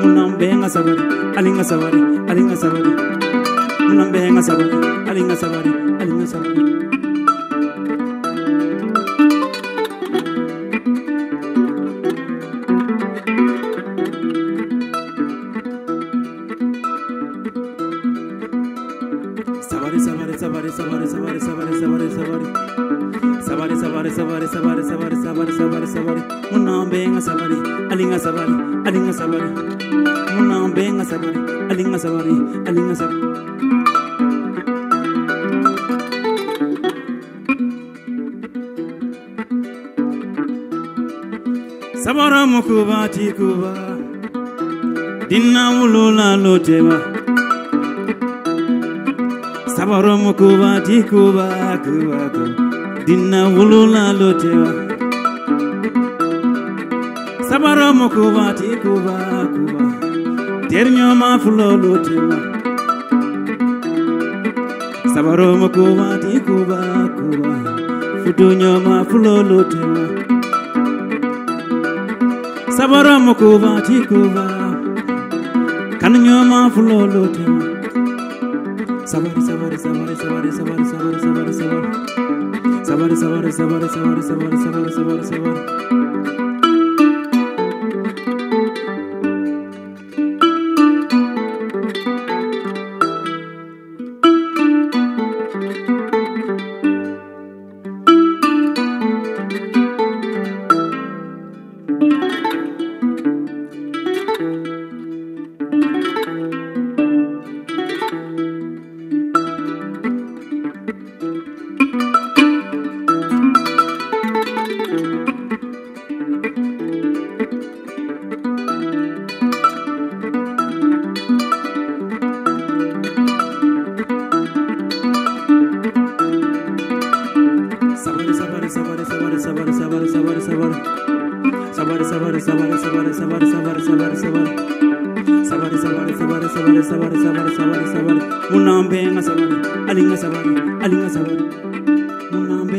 munambenga sabari alinga sabari alinga sabari. Munambenga sabari alinga sabari alinga sabari. Sabari sabari sabari sabari sabari sabari sabari sabari sabari sabari sabari sabari sabari sabari sabari sabari. Munambenga sabari alinga sabari alinga sabari. Munambenga sabari alinga sabari alinga sabari. Sabara mukuba tikuba. Dinna wulula loteba. Sabaro mukuba tikuba kuba kuba dinna wululalo tewa sabaromo kuba ti kuba kuba terñoma fulolo tewa sabaromo kuba ti kuba kuba futuñoma fulolo tewa sabaromo kuba ti kuba kanñoma fulolo tewa sabari sabari sabari sabari sabari sabari sabari sabari. sabores, sabores, sabores, sabores, sabores, sabores, sabores, sabores. sabores, sabores, sabores, sabores, sabores. Sabores, sabores, sabores, sabores, sabores, sabores, sabores, sabores. Sabores, sabores, sabores, sabores, sabores, sabores, sabores, sabores. Munambe nga sabore, alinga sabore, alinga sabore. Munambe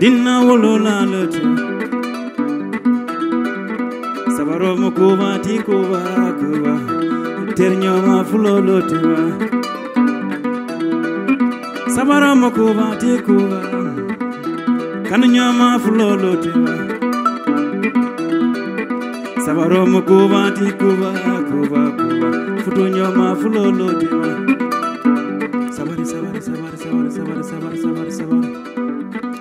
tikuba Dinna wulula lote. Sabaro mukuba tikuba kuba Ternyoma fulo lote wa Sabaro mukuba tikuba Kananyoma fulo lote wa Sabaro mukuba tikuba kuba kuba Futunyoma fulo lote Sabari sabari sabari sabari sabari sabari sabari sabari